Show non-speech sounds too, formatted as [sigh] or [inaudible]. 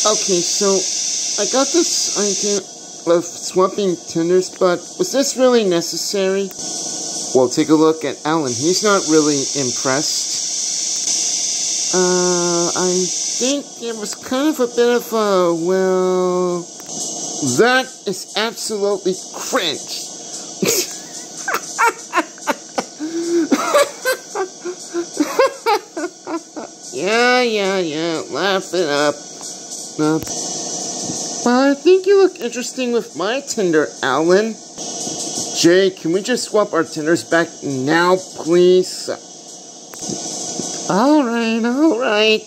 Okay, so I got this idea of swapping tenders, but was this really necessary? Well, take a look at Alan. He's not really impressed. Uh, I think it was kind of a bit of a, well... That is absolutely cringe. [laughs] yeah, yeah, yeah, laugh it up. Uh, but I think you look interesting with my tender, Alan. Jay, can we just swap our tenders back now, please? Alright, alright.